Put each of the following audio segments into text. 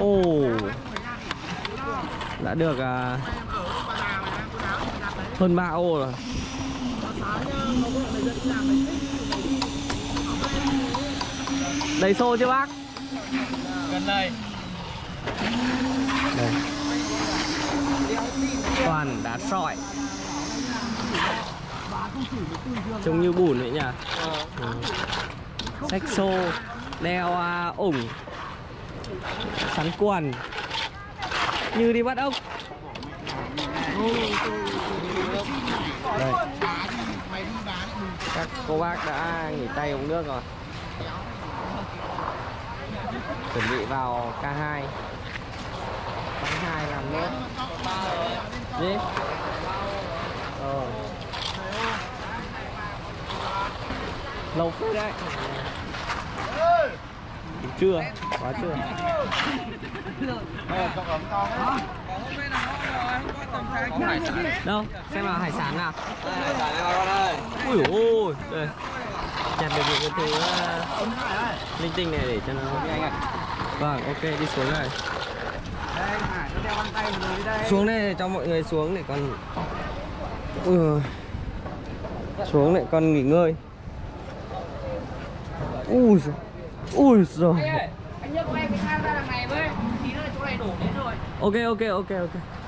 ồ. Đã được ờ, hơn 3 ô rồi. Đầy xô chưa bác? Gần đây. đây. Toàn đá sỏi. Trông như bùn vậy nhỉ? Ừ. xách xô đeo à, ủng sắn quần. Như đi bắt ốc. Đây. Các cô bác đã nghỉ tay uống nước rồi. Chuẩn bị vào K2 K2 làm nước. Gì? Ờ. Lâu phút đấy. Đúng chưa? Quá chưa? Đâu? Xem nào hải sản nào. Ui ôi đây. Nhặt được những cái thứ uh, linh tinh này để cho nó anh ạ. vâng ok đi xuống này xuống đây cho mọi người xuống để còn ừ. xuống để con nghỉ ngơi. Ui giời. ui anh nhớ của em cái tham ra đằng này với. Tí nữa là chỗ này đổ đến rồi. Ok ok ok ok.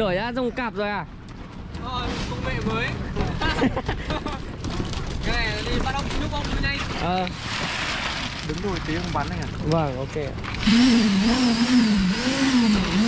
Đổi ra dùng cặp rồi à Rồi, công nghệ mới. Cái này đi bắt ốc nước ốc nhanh. ờ Đứng đùi tí không bắn này à? vâng ok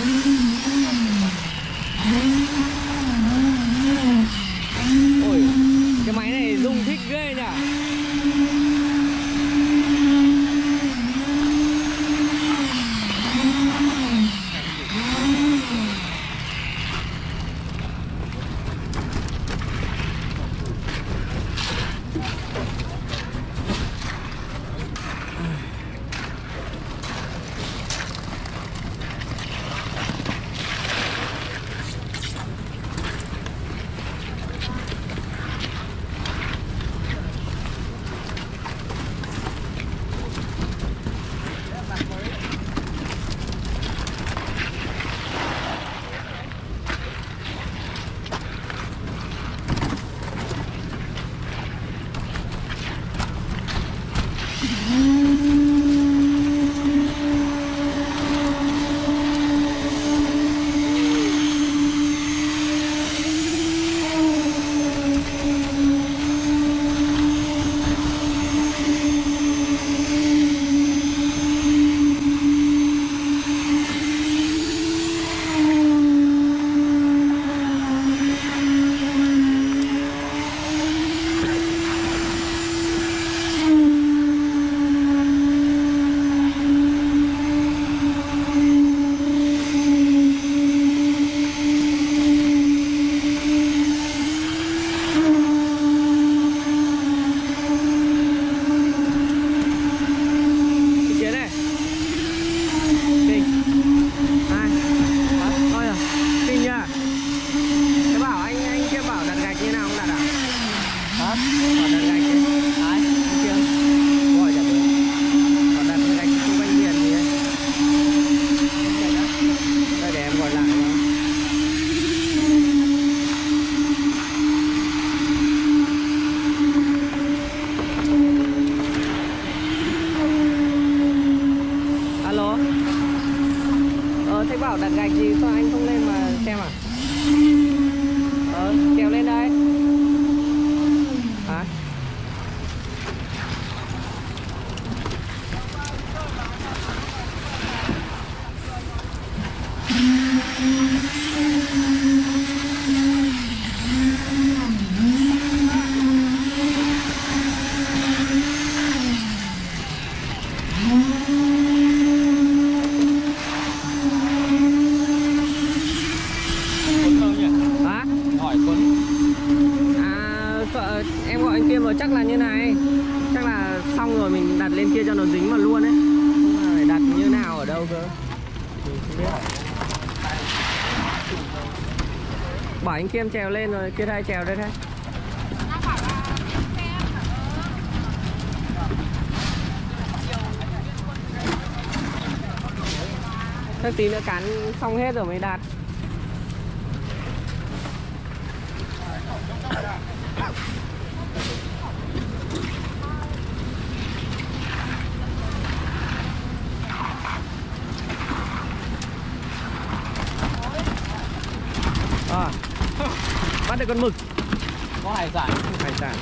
em trèo lên rồi, kia hai trèo lên đây Chắc tí nữa cán xong hết rồi mới đạt. bắt được con mực. Có hải sản. Hải sản.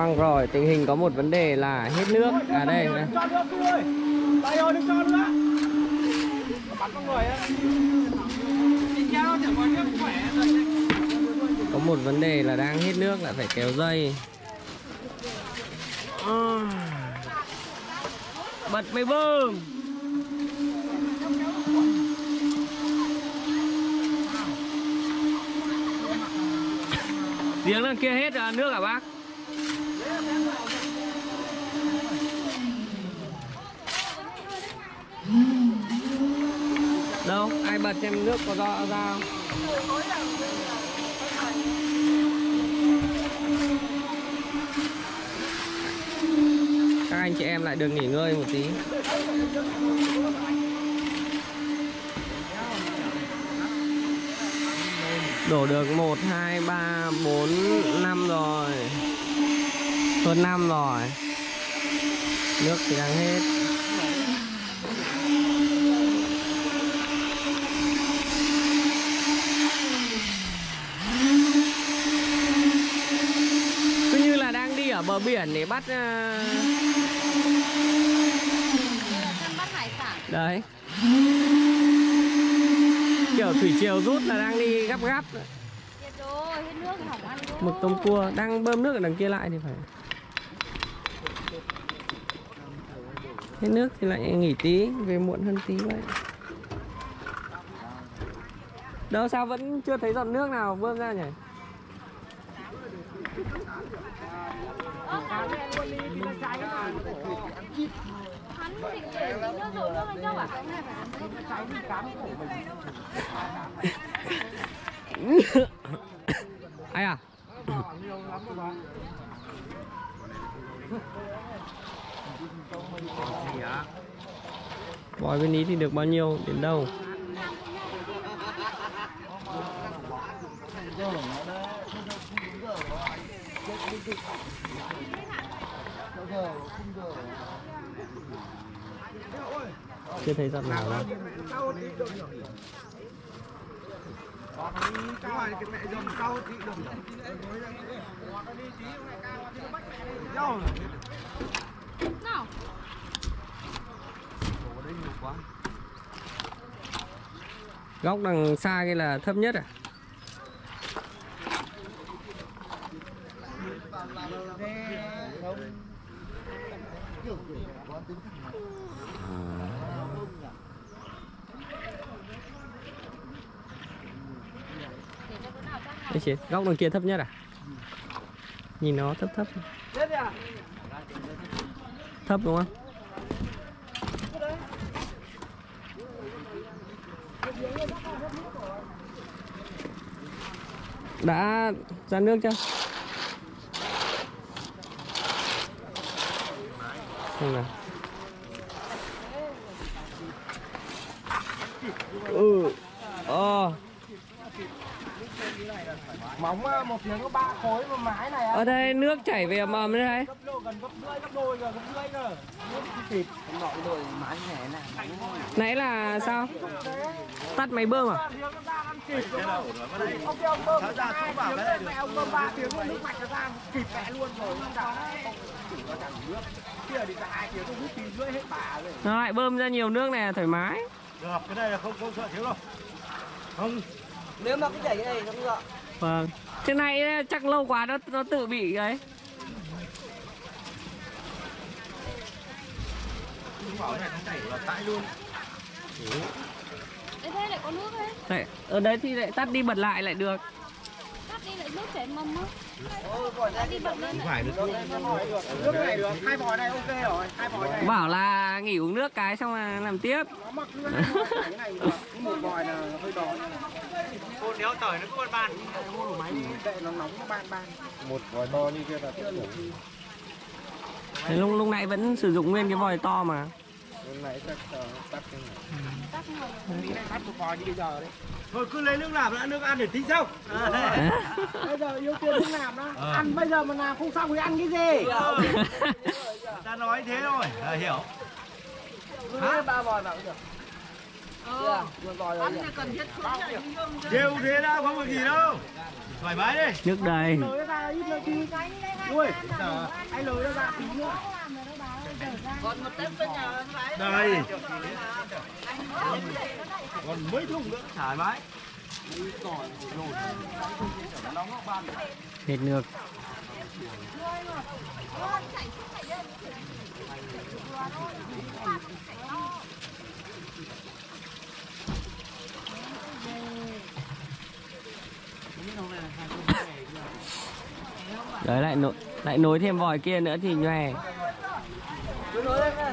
Quang rồi, tình hình có một vấn đề là hết nước. À đây, đây. có một vấn đề là đang hết nước lại phải kéo dây. À. Bật máy bơm. Giếng đằng kia hết à, nước à bác? Đâu? Ai bật xem nước có rõ ra không? Các anh chị em lại được nghỉ ngơi một tí. Đổ được 1, 2, 3, 4, 5 rồi. Hơn 5 rồi. Nước thì đang hết Cứ như là đang đi ở bờ biển để bắt ờ, bắt hải sản. Đấy. Kiểu thủy triều rút là đang đi gấp gấp Mực tôm cua đang bơm nước ở đằng kia lại thì phải. Hết nước thì lại nghỉ tí Về muộn hơn tí vậy. Đâu sao vẫn chưa thấy giọt nước nào bơm ra nhỉ? Hắn định để rồi nước đâu à? Ai à Bòi bên ý thì được bao nhiêu đến đâu chưa thấy giọt nào chưa thấy nhau Nào, góc đằng xa kia là thấp nhất à để cho đứa nào chắc nào. Đấy chị, góc đằng kia thấp nhất à? Nhìn nó thấp thấp Thấp đúng không? Đã ra nước chưa? Xem nào Ừ Ờ móng à, một tiếng có ba khối mà mái này á. Ở đây nước chảy về ầm ầm đấy đấy gấp đôi gần gấp rưỡi gấp đôi rồi gấp rưỡi rồi nước thì kịp nội đôi mái này này Nãy là sao? Tắt máy bơm à? nó ra ăn kịp đúng không ông kia ông bơm hai tiếng nữa mẹ ông bơm ba tiếng nữa nước mạch nó ra. Kịp mẹ luôn rồi. Không sao chỉ có chẳng nước kia thì cả hai tiếng tôi hút tí rưỡi hết bà rồi Nó lại bơm ra nhiều nước này thoải mái. Được cái này là không không sợ thiếu đâu. Không. Nếu mà cứ chảy cái này không sợ Vâng. Thế này chắc lâu quá nó nó tự bị ấy. Bảo này nó chảy là tại luôn Đấy thế lại có nước ấy. Đấy, Ở đấy thì lại tắt đi bật lại lại được đi lại nước chảy mầm á. đi bật lên. phải được nước này được hai vòi này ok rồi hai vòi này Bảo là nghỉ uống nước cái xong là làm tiếp. Nó mặc cứ cái này được Cái một vòi là hơi đỏ cô nếu tỏi nó có ban. Mua đồ máy nó nóng nó ban ban một vòi to như kia là tiếp được Thế lúc, lúc nãy vẫn sử dụng nguyên cái vòi to mà lúc nãy chắc tắt cái này Tắt này tắt một vòi như bây giờ đấy thôi cứ lấy nước làm đã nước ăn để tính sau. Bây giờ ưu tiên nước làm đó ăn bây giờ mà làm không xong thì ăn cái gì? Ta nói thế thôi. À, hiểu. Hả? ba vòi vào cũng được. Rồi. Đều thế đâu, không có gì đâu. Thoải mái đi. nhức đây Ui, anh lười ra tí nữa. Đây. Còn mấy thùng nữa, thoải mái. hết nước đấy lại nối lại nối thêm vòi kia nữa thì nhòe Cứ nối lên này.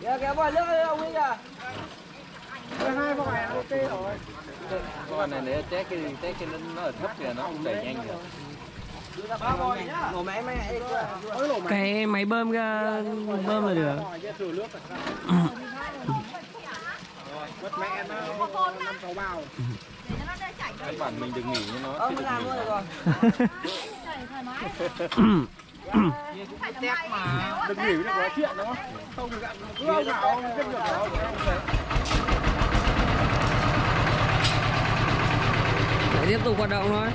Kìa, kéo vòi nước lên ông ấy kìa. con này nếu té cái té cái nó ở thấp thì nó không đẩy nhanh được kìa. cái máy bơm ra bơm là được Mất mẹ nó năm sáu bao. các bạn mình đừng nghỉ như nó Ông làm luôn được rồi. Đừng nghỉ được nói chuyện đúng Không không được ăn cứ ông nào ông biết được đó. để tiếp tục hoạt động thôi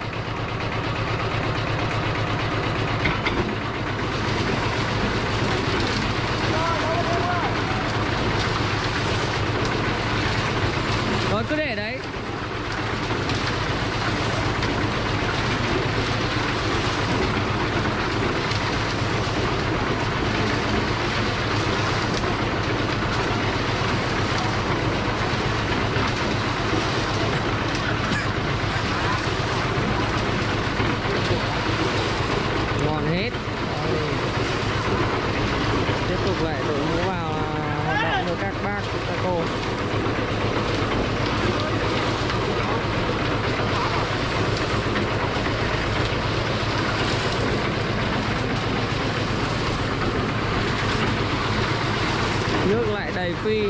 rồi cứ để đấy ngon hết Rồi. tiếp tục lại đội mũ vào à, hoạt động cho các bác các cô nước lại đầy phi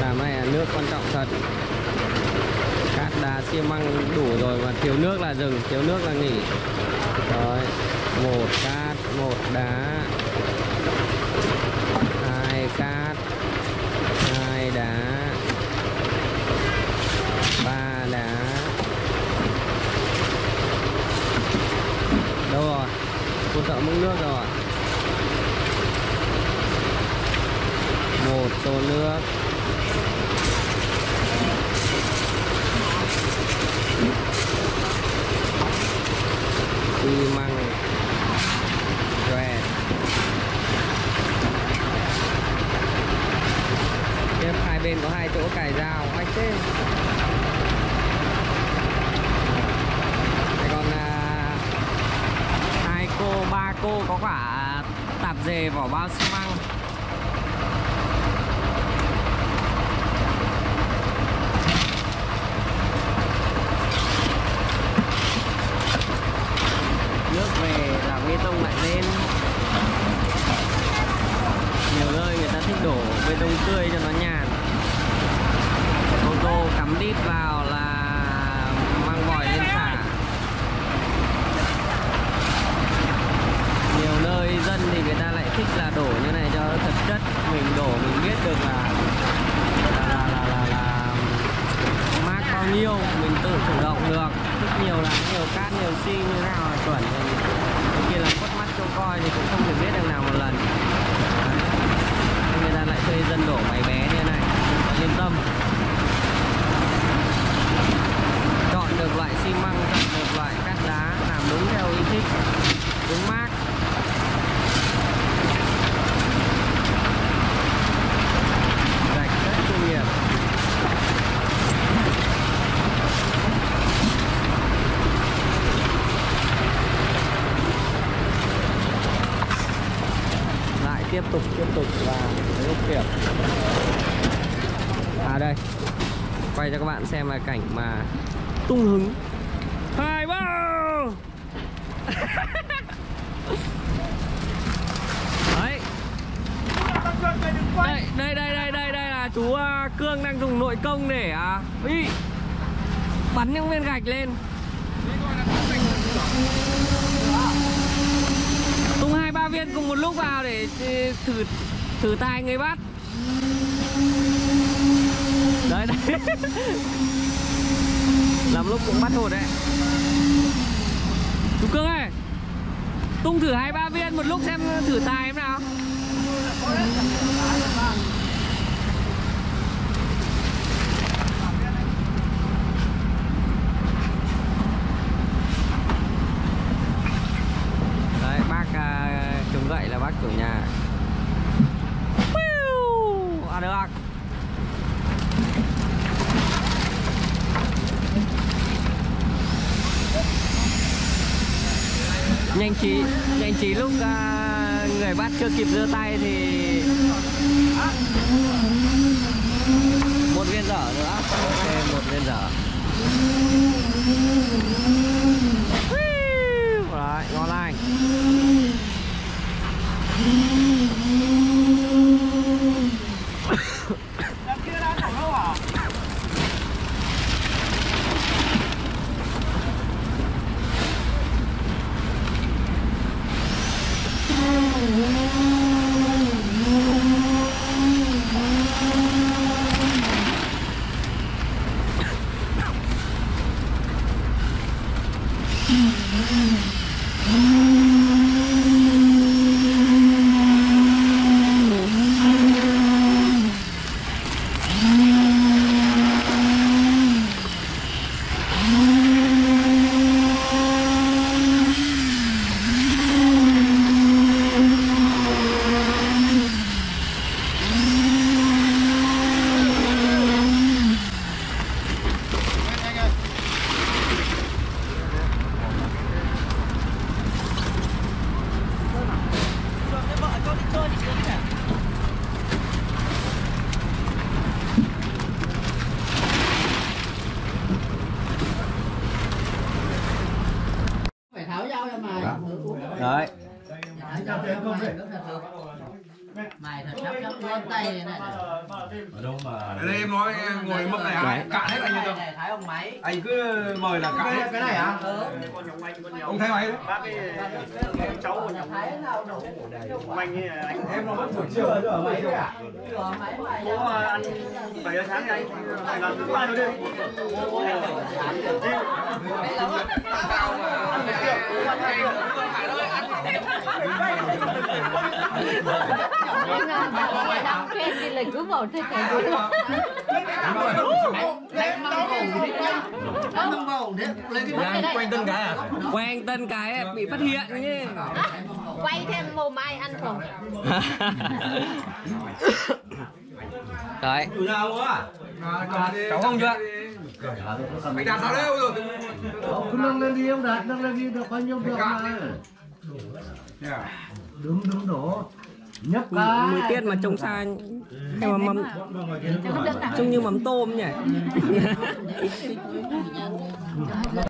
làm này là nước quan trọng thật cát đá xi măng đủ rồi mà thiếu nước là dừng thiếu nước là nghỉ. Rồi, một cát, một đá. Hai cát, hai đá. Ba đá. Đâu rồi? Cô thợ múc nước rồi. Một xô nước. Các bạn xem là cảnh mà tung hứng. Hai ba! Đấy. Đây đây đây đây đây đây là chú à, cương đang dùng nội công để à ý, bắn những viên gạch lên. Tung hai ba viên cùng một lúc vào để ừ, thử thử tài người bắt đấy đấy. Làm lúc cũng bắt hồn đấy. Chú cưng ơi tung thử hai ba viên một lúc xem thử tài em nào. Đấy bác uh, chống gậy là bác chủ nhà Piu! à được chị anh chị lúc à, người bắt chưa kịp giơ tay thì một viên dở nữa ok một viên dở đấy ngon lành phải tháo dao cho mày đấy tháo dao cho mày rất là được mày thật sắp sắp luôn tay này này đây em nói ngồi mâm này hả? Cạn hết anh như đâu? thái ông máy Anh cứ mời là cạn hết cái này hả? Ông thấy máy đấy? thái nào đủ Em nó mất buổi chiều rồi ở máy đấy à? mày Bố ăn 7 giờ sáng anh phải làm thứ ba rồi đi. đọc khen đi là cứ bảo quanh tân cái à quanh tân cái bị phát hiện nhé quay thêm mồm ai ăn không đấy cháu không chưa Anh đặt sao đấy rồi? Cứ nâng lên đi ông Đạt, nâng lên đi được bao nhiêu được mà. Đúng đúng đổ. Nhấp cái. mùi tiết mà trông xa hay mà mắm trông như mắm tôm nhỉ